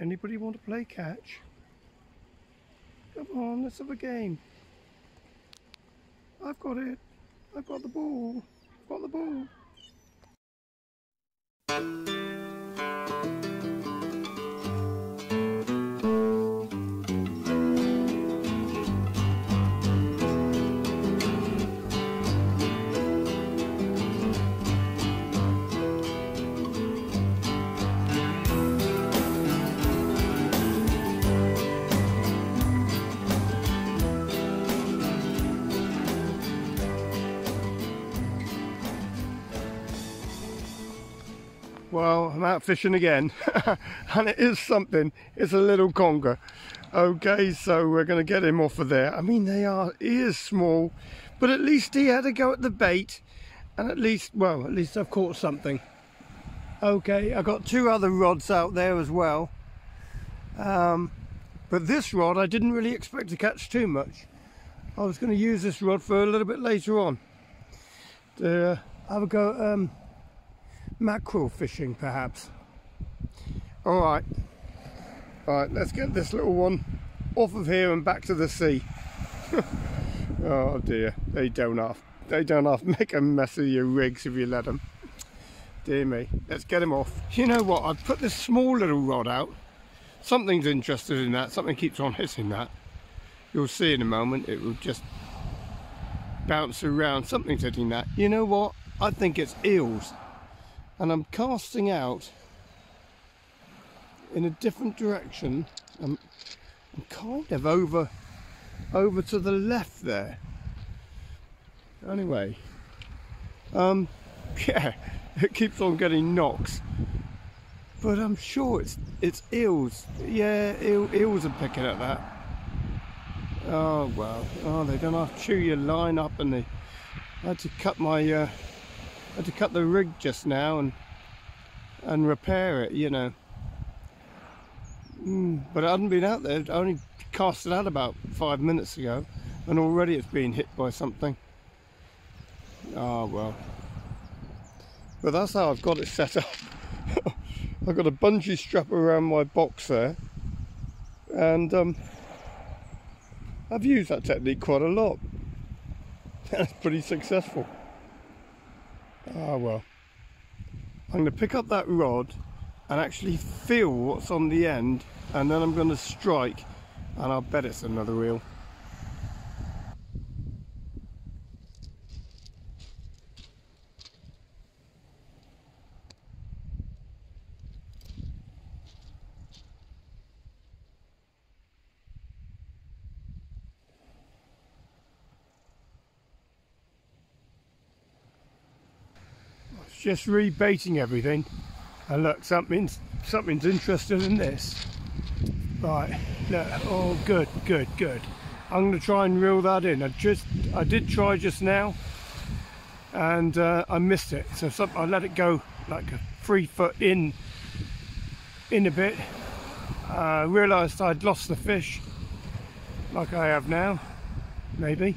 Anybody want to play catch? Come on, let's have a game. I've got it. I've got the ball. I've got the ball. Well, I'm out fishing again, and it is something. It's a little conger. Okay, so we're going to get him off of there. I mean, they are. He is small, but at least he had a go at the bait, and at least, well, at least I've caught something. Okay, I got two other rods out there as well. Um, but this rod, I didn't really expect to catch too much. I was going to use this rod for a little bit later on. To uh, have a go. Um, mackerel fishing perhaps. All right, all right, let's get this little one off of here and back to the sea. oh dear, they don't have, they don't have make a mess of your rigs if you let them. Dear me, let's get him off. You know what, I've put this small little rod out. Something's interested in that, something keeps on hitting that. You'll see in a moment, it will just bounce around. Something's hitting that. You know what? I think it's eels and I'm casting out in a different direction. I'm, I'm kind of over over to the left there. Anyway, um, yeah, it keeps on getting knocks, but I'm sure it's it's eels. Yeah, eel, eels are picking at that. Oh well, oh they don't have to chew your line up, and they I had to cut my. Uh, had to cut the rig just now and and repair it, you know. Mm, but I hadn't been out there. I only cast it out about five minutes ago, and already it's been hit by something. Ah, oh, well. But that's how I've got it set up. I've got a bungee strap around my box there, and um, I've used that technique quite a lot. That's pretty successful. Ah well. I'm going to pick up that rod and actually feel what's on the end and then I'm going to strike and I'll bet it's another eel. Just rebaiting everything. And look something's something's interested in this. Right look oh good good good. I'm to try and reel that in. I just I did try just now and uh, I missed it. So some, I let it go like a three foot in in a bit. I uh, realized I'd lost the fish like I have now maybe.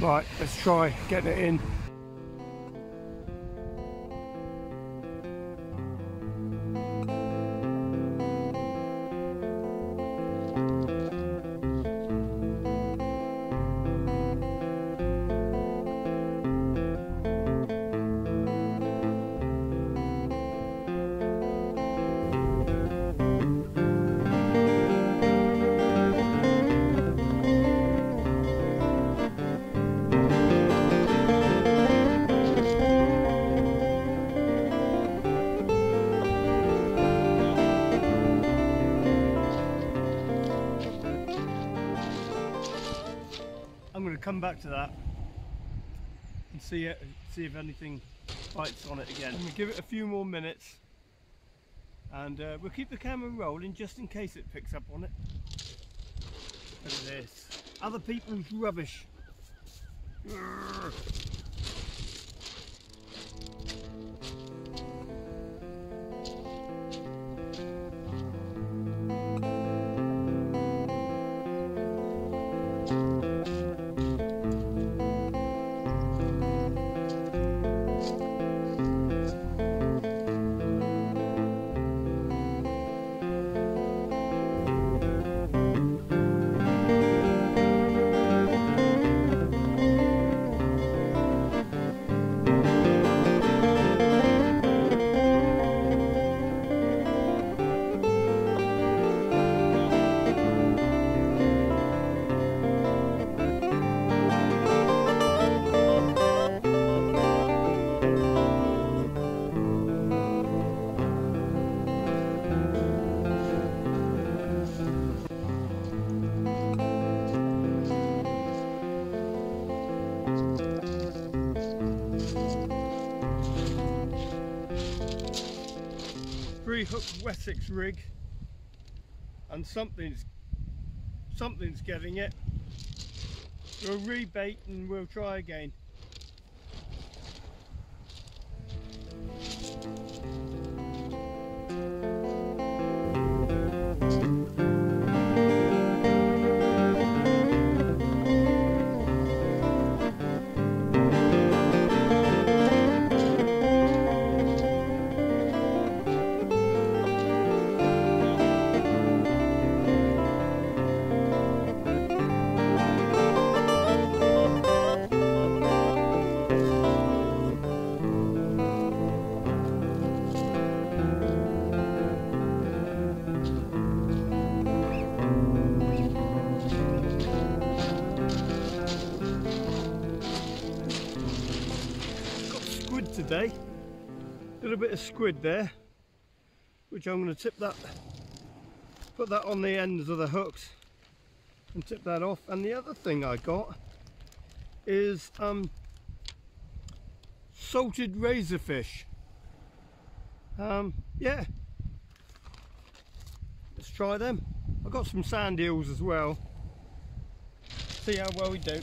Right let's try getting it in come back to that and see it, see if anything bites on it again. we give it a few more minutes and uh, we'll keep the camera rolling just in case it picks up on it. Look at this. Other people's rubbish. Three hook Wessex rig and something's something's getting it. We'll rebait and we'll try again. Today. A little bit of squid there, which I'm going to tip that, put that on the ends of the hooks and tip that off. And the other thing I got is um, salted razorfish. Um, yeah, let's try them. I've got some sand eels as well. See how well we do.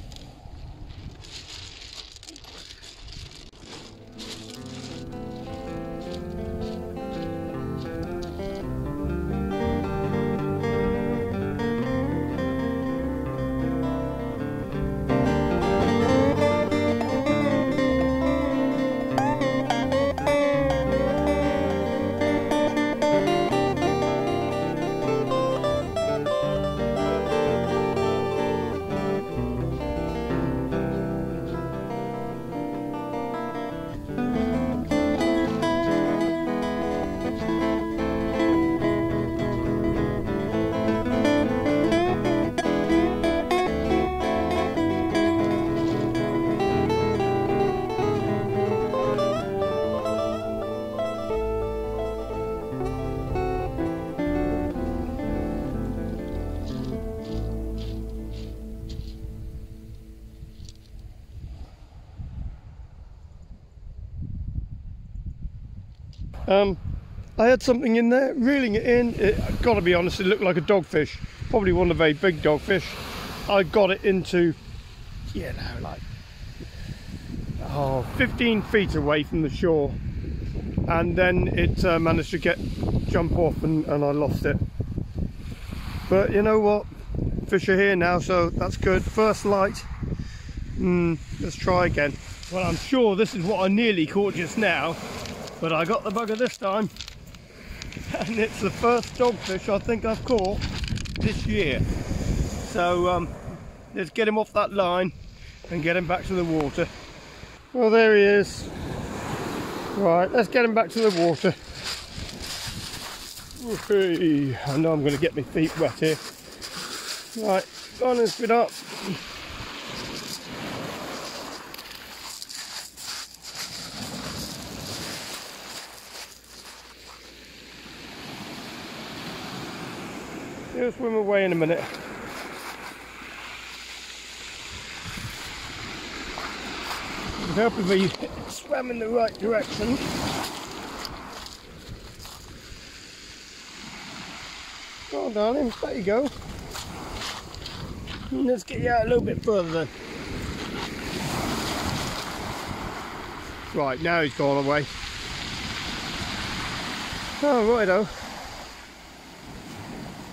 Um, I had something in there, reeling it in. It, I've got to be honest, it looked like a dogfish. Probably one of very big dogfish. I got it into, you know, like oh, 15 feet away from the shore. And then it uh, managed to get jump off and, and I lost it. But you know what? Fish are here now, so that's good. First light. Mm, let's try again. Well, I'm sure this is what I nearly caught just now but I got the bugger this time. And it's the first dogfish I think I've caught this year. So um, let's get him off that line and get him back to the water. Well there he is. Right let's get him back to the water. I know I'm going to get my feet wet here. Right on and spit up He'll swim away in a minute. With help me swam in the right direction. Go on darling, there you go. Let's get you out a little bit further then. Right, now he's gone away. Oh, righto.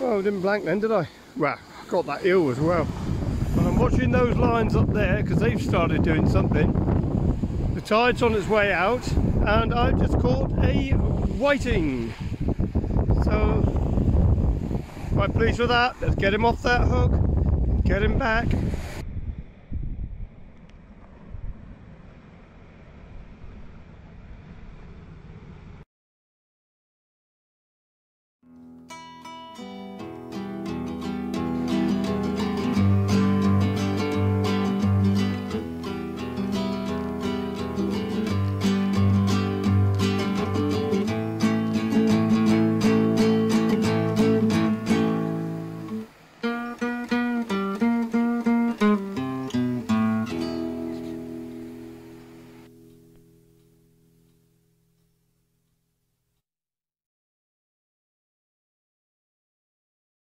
Oh, I didn't blank then, did I? Well, I got that eel as well. And I'm watching those lines up there because they've started doing something. The tide's on its way out and I've just caught a whiting. So, quite pleased with that. Let's get him off that hook, get him back.